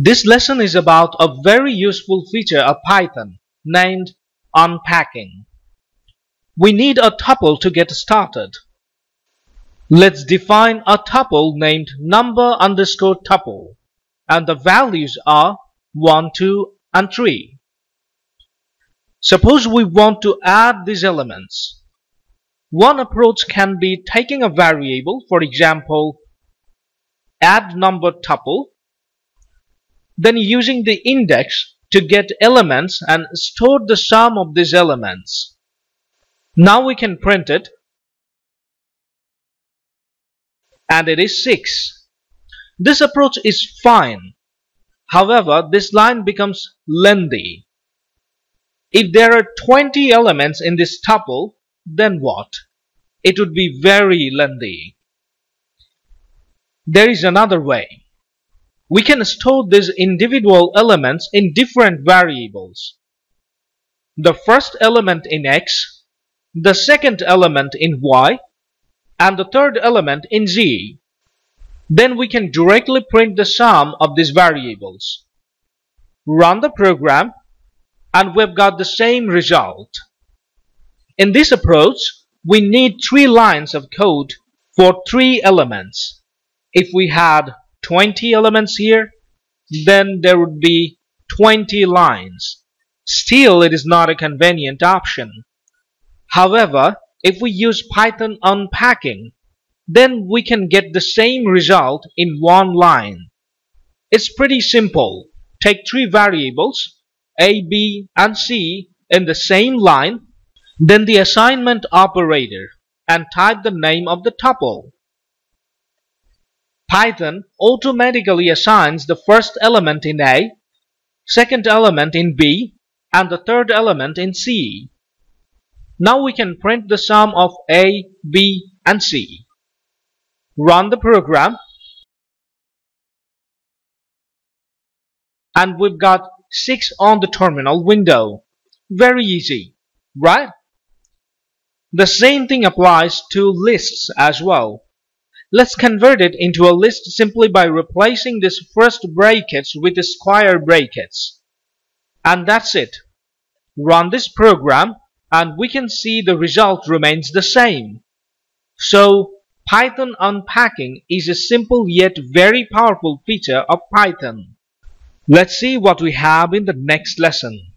This lesson is about a very useful feature of Python named unpacking. We need a tuple to get started. Let's define a tuple named number underscore tuple and the values are 1, 2 and 3. Suppose we want to add these elements. One approach can be taking a variable, for example, add number tuple then using the index to get elements and store the sum of these elements. Now we can print it and it is 6. This approach is fine. However, this line becomes lengthy. If there are 20 elements in this tuple, then what? It would be very lengthy. There is another way we can store these individual elements in different variables. The first element in x, the second element in y, and the third element in z. Then we can directly print the sum of these variables. Run the program and we've got the same result. In this approach, we need three lines of code for three elements. If we had 20 elements here, then there would be 20 lines. Still, it is not a convenient option. However, if we use Python unpacking, then we can get the same result in one line. It's pretty simple. Take three variables, a, b, and c in the same line, then the assignment operator, and type the name of the tuple. Python automatically assigns the first element in A, second element in B, and the third element in C. Now we can print the sum of A, B, and C. Run the program and we've got 6 on the terminal window. Very easy, right? The same thing applies to lists as well. Let's convert it into a list simply by replacing this first brackets with the square brackets. And that's it. Run this program and we can see the result remains the same. So Python unpacking is a simple yet very powerful feature of Python. Let's see what we have in the next lesson.